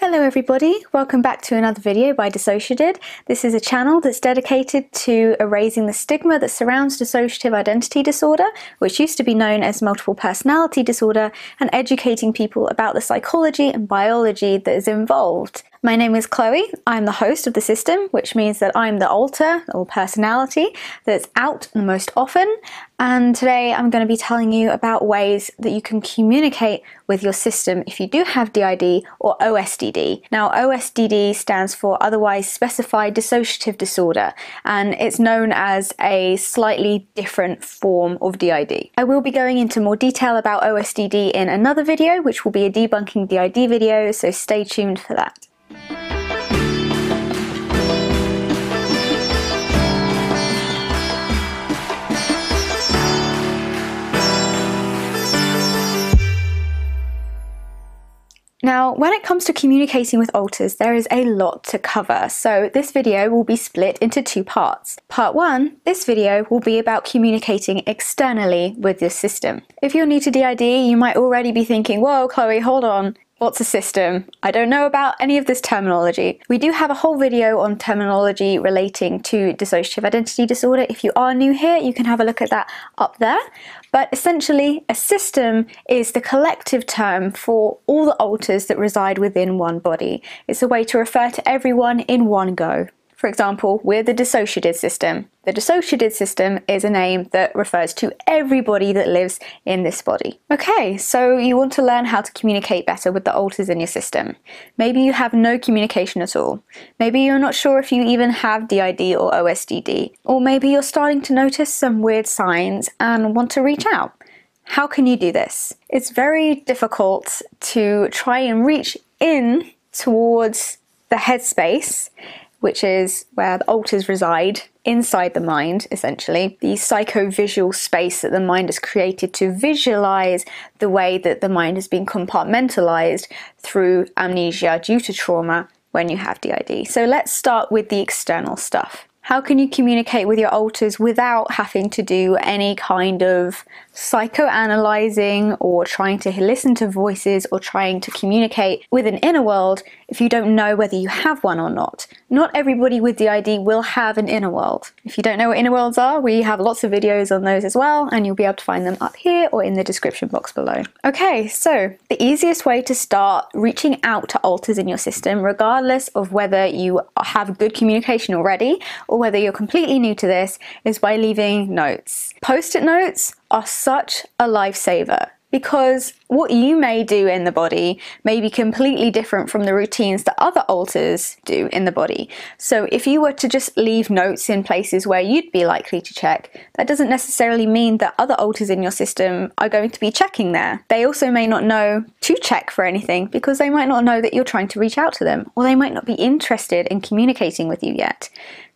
Hello everybody, welcome back to another video by DissociaDID. This is a channel that's dedicated to erasing the stigma that surrounds dissociative identity disorder, which used to be known as multiple personality disorder, and educating people about the psychology and biology that is involved. My name is Chloe. I'm the host of the system, which means that I'm the alter or personality that's out the most often. And today I'm going to be telling you about ways that you can communicate with your system if you do have DID or OSDD. Now, OSDD stands for Otherwise Specified Dissociative Disorder, and it's known as a slightly different form of DID. I will be going into more detail about OSDD in another video, which will be a debunking DID video, so stay tuned for that. Now, when it comes to communicating with alters, there is a lot to cover, so this video will be split into two parts. Part one, this video will be about communicating externally with your system. If you're new to DID, you might already be thinking, whoa, Chloe, hold on, What's a system? I don't know about any of this terminology. We do have a whole video on terminology relating to dissociative identity disorder. If you are new here, you can have a look at that up there. But essentially, a system is the collective term for all the alters that reside within one body. It's a way to refer to everyone in one go. For example, we're the DissociaDID system. The DissociaDID system is a name that refers to everybody that lives in this body. Okay, so you want to learn how to communicate better with the alters in your system. Maybe you have no communication at all. Maybe you're not sure if you even have DID or OSDD. Or maybe you're starting to notice some weird signs and want to reach out. How can you do this? It's very difficult to try and reach in towards the headspace which is where the alters reside inside the mind, essentially. The psychovisual space that the mind has created to visualize the way that the mind has been compartmentalized through amnesia due to trauma when you have DID. So let's start with the external stuff. How can you communicate with your alters without having to do any kind of psychoanalyzing or trying to listen to voices or trying to communicate with an inner world if you don't know whether you have one or not? Not everybody with DID will have an inner world. If you don't know what inner worlds are, we have lots of videos on those as well, and you'll be able to find them up here or in the description box below. Okay, so the easiest way to start reaching out to alters in your system, regardless of whether you have good communication already or whether you're completely new to this, is by leaving notes. Post it notes are such a lifesaver because what you may do in the body may be completely different from the routines that other alters do in the body. So if you were to just leave notes in places where you'd be likely to check, that doesn't necessarily mean that other alters in your system are going to be checking there. They also may not know to check for anything because they might not know that you're trying to reach out to them or they might not be interested in communicating with you yet.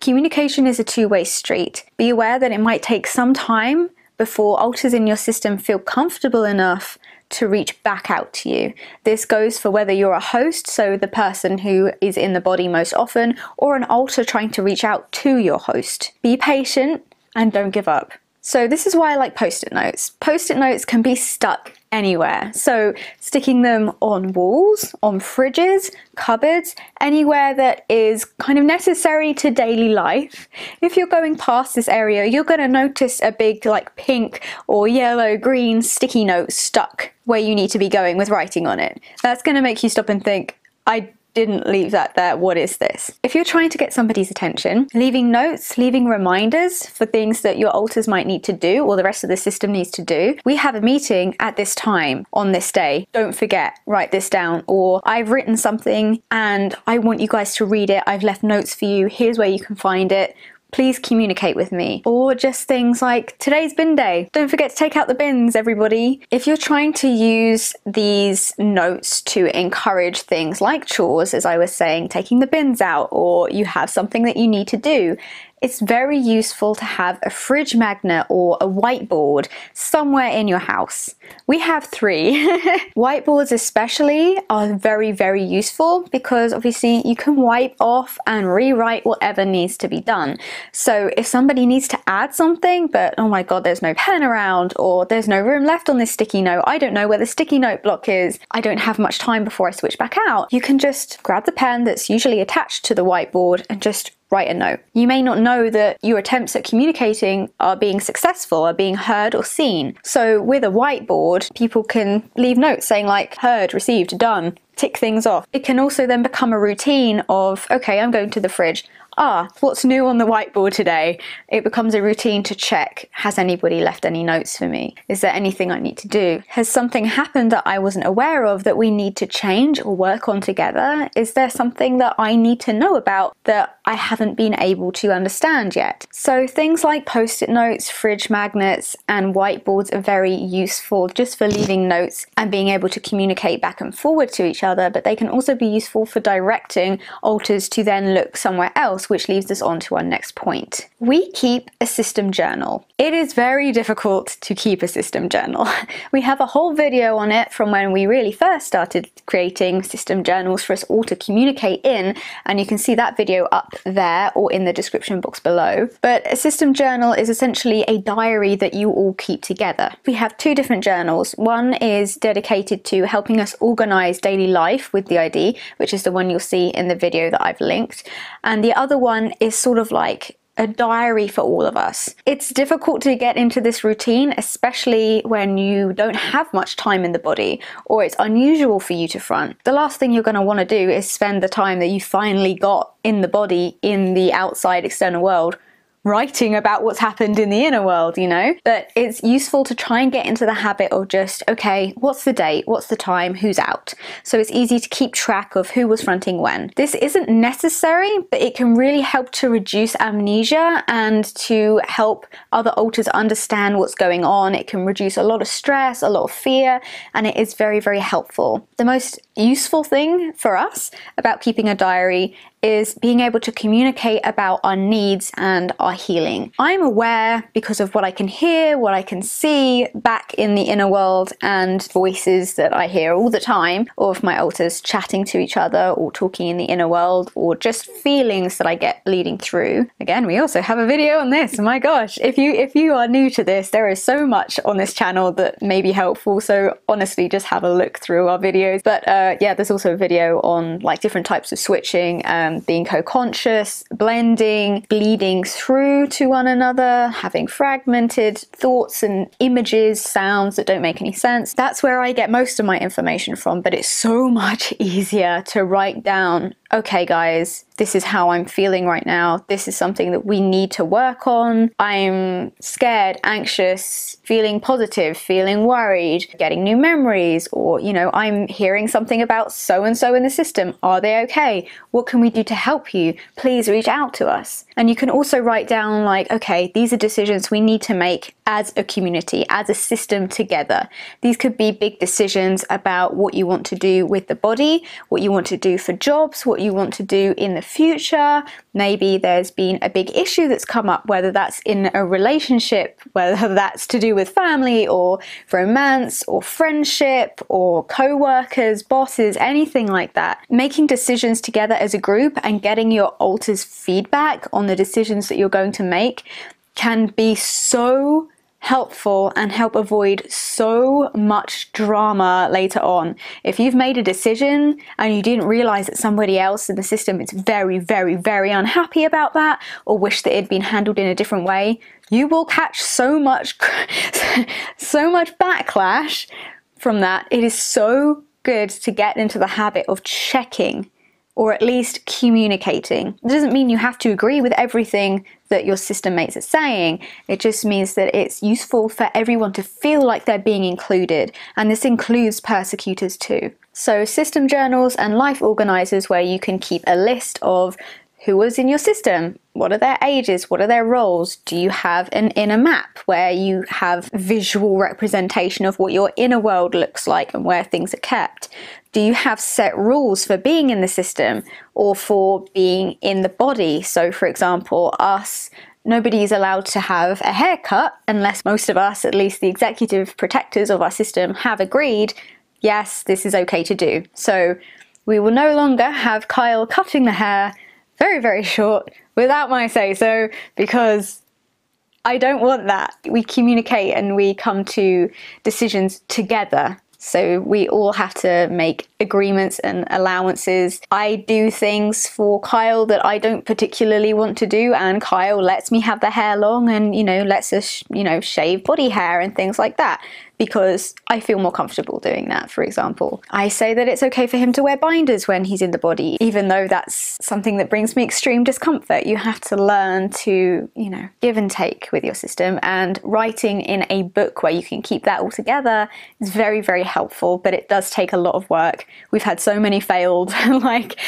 Communication is a two-way street. Be aware that it might take some time before alters in your system feel comfortable enough to reach back out to you. This goes for whether you're a host, so the person who is in the body most often, or an alter trying to reach out to your host. Be patient and don't give up. So this is why I like post-it notes. Post-it notes can be stuck anywhere. So sticking them on walls, on fridges, cupboards, anywhere that is kind of necessary to daily life. If you're going past this area, you're going to notice a big like pink or yellow, green sticky note stuck where you need to be going with writing on it. That's going to make you stop and think, I didn't leave that there, what is this? If you're trying to get somebody's attention, leaving notes, leaving reminders for things that your alters might need to do or the rest of the system needs to do. We have a meeting at this time on this day. Don't forget, write this down. Or I've written something and I want you guys to read it. I've left notes for you. Here's where you can find it please communicate with me. Or just things like, today's bin day. Don't forget to take out the bins, everybody. If you're trying to use these notes to encourage things like chores, as I was saying, taking the bins out, or you have something that you need to do, it's very useful to have a fridge magnet or a whiteboard somewhere in your house. We have three. Whiteboards especially are very, very useful because obviously you can wipe off and rewrite whatever needs to be done. So if somebody needs to add something, but oh my god, there's no pen around or there's no room left on this sticky note, I don't know where the sticky note block is, I don't have much time before I switch back out, you can just grab the pen that's usually attached to the whiteboard and just write a note. You may not know that your attempts at communicating are being successful, are being heard or seen. So with a whiteboard, people can leave notes saying like heard, received, done, tick things off. It can also then become a routine of, okay, I'm going to the fridge ah, what's new on the whiteboard today? It becomes a routine to check, has anybody left any notes for me? Is there anything I need to do? Has something happened that I wasn't aware of that we need to change or work on together? Is there something that I need to know about that I haven't been able to understand yet? So things like post-it notes, fridge magnets, and whiteboards are very useful just for leaving notes and being able to communicate back and forward to each other, but they can also be useful for directing alters to then look somewhere else which leads us on to our next point. We keep a system journal. It is very difficult to keep a system journal. We have a whole video on it from when we really first started creating system journals for us all to communicate in, and you can see that video up there or in the description box below. But a system journal is essentially a diary that you all keep together. We have two different journals. One is dedicated to helping us organize daily life with the ID, which is the one you'll see in the video that I've linked, and the other one is sort of like a diary for all of us. It's difficult to get into this routine, especially when you don't have much time in the body or it's unusual for you to front. The last thing you're going to want to do is spend the time that you finally got in the body in the outside external world writing about what's happened in the inner world, you know? But it's useful to try and get into the habit of just, okay, what's the date? What's the time? Who's out? So it's easy to keep track of who was fronting when. This isn't necessary, but it can really help to reduce amnesia and to help other alters understand what's going on. It can reduce a lot of stress, a lot of fear, and it is very, very helpful. The most useful thing for us about keeping a diary is being able to communicate about our needs and our healing. I'm aware because of what I can hear, what I can see back in the inner world, and voices that I hear all the time of my alters chatting to each other or talking in the inner world or just feelings that I get leading through. Again, we also have a video on this. My gosh, if you if you are new to this, there is so much on this channel that may be helpful. So honestly, just have a look through our videos. But uh, yeah, there's also a video on like different types of switching. Um, um, being co-conscious, blending, bleeding through to one another, having fragmented thoughts and images, sounds that don't make any sense. That's where I get most of my information from, but it's so much easier to write down okay, guys, this is how I'm feeling right now. This is something that we need to work on. I'm scared, anxious, feeling positive, feeling worried, getting new memories, or, you know, I'm hearing something about so and so in the system. Are they okay? What can we do to help you? Please reach out to us. And you can also write down, like, okay, these are decisions we need to make as a community, as a system together. These could be big decisions about what you want to do with the body, what you want to do for jobs, what you want to do in the future. Maybe there's been a big issue that's come up, whether that's in a relationship, whether that's to do with family or romance or friendship or co workers, bosses, anything like that. Making decisions together as a group and getting your alters feedback on the decisions that you're going to make can be so helpful and help avoid so much drama later on. If you've made a decision and you didn't realize that somebody else in the system is very, very, very unhappy about that or wish that it had been handled in a different way, you will catch so much, so much backlash from that. It is so good to get into the habit of checking or at least communicating. It doesn't mean you have to agree with everything that your system mates are saying. It just means that it's useful for everyone to feel like they're being included, and this includes persecutors too. So, system journals and life organizers, where you can keep a list of who was in your system? What are their ages? What are their roles? Do you have an inner map where you have visual representation of what your inner world looks like and where things are kept? Do you have set rules for being in the system or for being in the body? So, for example, us Nobody is allowed to have a haircut unless most of us, at least the executive protectors of our system, have agreed, yes, this is okay to do. So we will no longer have Kyle cutting the hair very, very short without my say so because I don't want that. We communicate and we come to decisions together so we all have to make agreements and allowances. I do things for Kyle that I don't particularly want to do, and Kyle lets me have the hair long and, you know, lets us, you know, shave body hair and things like that because I feel more comfortable doing that, for example. I say that it's okay for him to wear binders when he's in the body, even though that's something that brings me extreme discomfort. You have to learn to, you know, give and take with your system, and writing in a book where you can keep that all together is very, very helpful, but it does take a lot of work. We've had so many failed, like,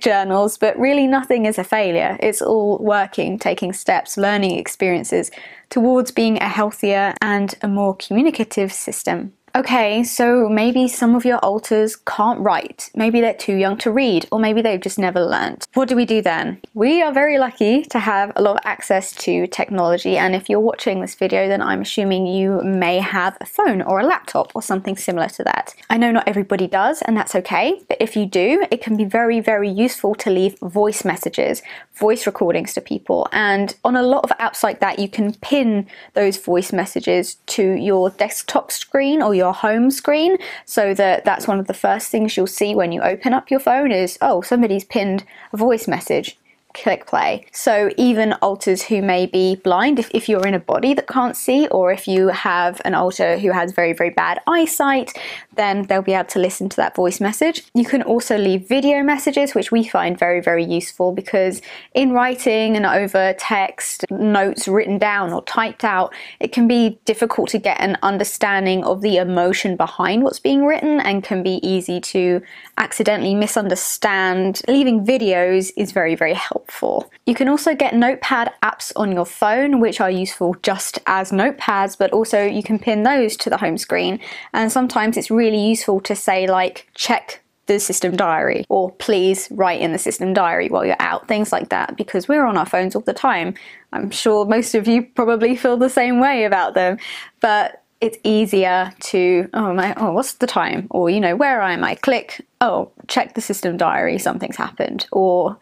journals, but really nothing is a failure. It's all working, taking steps, learning experiences towards being a healthier and a more communicative system. Okay, so maybe some of your alters can't write. Maybe they're too young to read, or maybe they've just never learned. What do we do then? We are very lucky to have a lot of access to technology, and if you're watching this video, then I'm assuming you may have a phone or a laptop or something similar to that. I know not everybody does, and that's okay, but if you do, it can be very, very useful to leave voice messages, voice recordings to people, and on a lot of apps like that, you can pin those voice messages to your desktop screen or your home screen so that that's one of the first things you'll see when you open up your phone is, oh, somebody's pinned a voice message click play. So even alters who may be blind, if, if you're in a body that can't see, or if you have an alter who has very, very bad eyesight, then they'll be able to listen to that voice message. You can also leave video messages, which we find very, very useful because in writing and over text, notes written down or typed out, it can be difficult to get an understanding of the emotion behind what's being written and can be easy to accidentally misunderstand. Leaving videos is very, very helpful. You can also get notepad apps on your phone which are useful just as notepads but also you can pin those to the home screen and sometimes it's really useful to say like check the system diary or please write in the system diary while you're out things like that because we're on our phones all the time i'm sure most of you probably feel the same way about them but it's easier to oh my oh what's the time or you know where am i click oh check the system diary something's happened or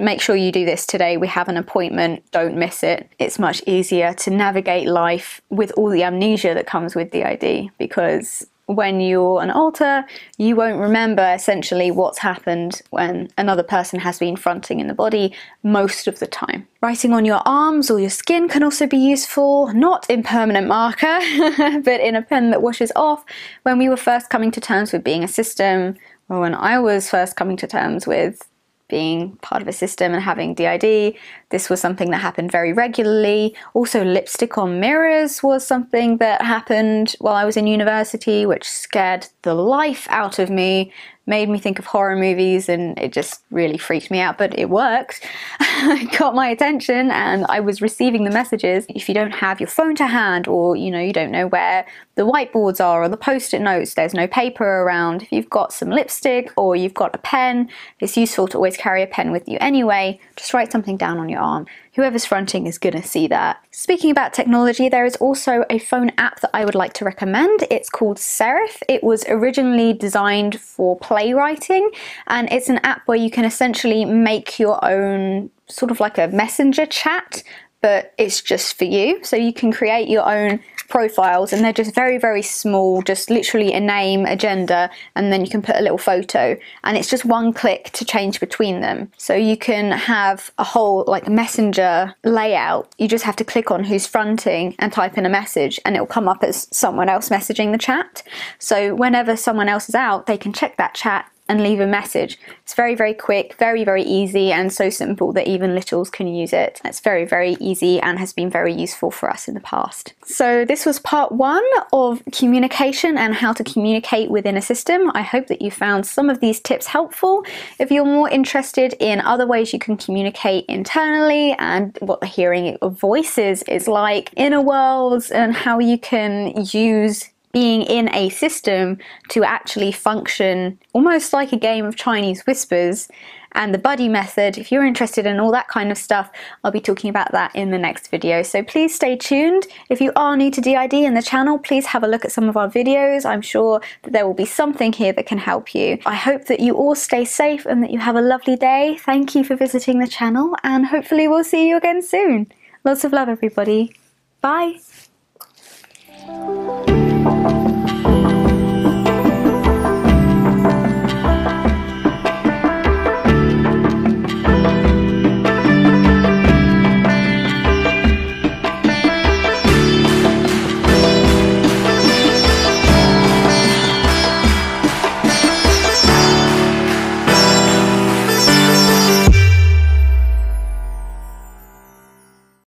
make sure you do this today. We have an appointment, don't miss it. It's much easier to navigate life with all the amnesia that comes with DID because when you're an alter, you won't remember essentially what's happened when another person has been fronting in the body most of the time. Writing on your arms or your skin can also be useful, not in permanent marker, but in a pen that washes off. When we were first coming to terms with being a system, or when I was first coming to terms with being part of a system and having DID. This was something that happened very regularly. Also, lipstick on mirrors was something that happened while I was in university, which scared the life out of me made me think of horror movies and it just really freaked me out, but it worked. it got my attention and I was receiving the messages. If you don't have your phone to hand or you know you don't know where the whiteboards are or the post-it notes, there's no paper around. If you've got some lipstick or you've got a pen, it's useful to always carry a pen with you anyway. Just write something down on your arm whoever's fronting is to see that. Speaking about technology, there is also a phone app that I would like to recommend. It's called Serif. It was originally designed for playwriting, and it's an app where you can essentially make your own sort of like a messenger chat but it's just for you. So you can create your own profiles and they're just very, very small, just literally a name, agenda, and then you can put a little photo. And it's just one click to change between them. So you can have a whole like messenger layout. You just have to click on who's fronting and type in a message and it'll come up as someone else messaging the chat. So whenever someone else is out, they can check that chat and leave a message. It's very, very quick, very, very easy, and so simple that even littles can use it. It's very, very easy and has been very useful for us in the past. So this was part one of communication and how to communicate within a system. I hope that you found some of these tips helpful. If you're more interested in other ways you can communicate internally and what the hearing of voices is like, inner worlds, and how you can use being in a system to actually function almost like a game of Chinese whispers and the buddy method. If you're interested in all that kind of stuff, I'll be talking about that in the next video. So please stay tuned. If you are new to DID and the channel, please have a look at some of our videos. I'm sure that there will be something here that can help you. I hope that you all stay safe and that you have a lovely day. Thank you for visiting the channel and hopefully we'll see you again soon. Lots of love everybody. Bye.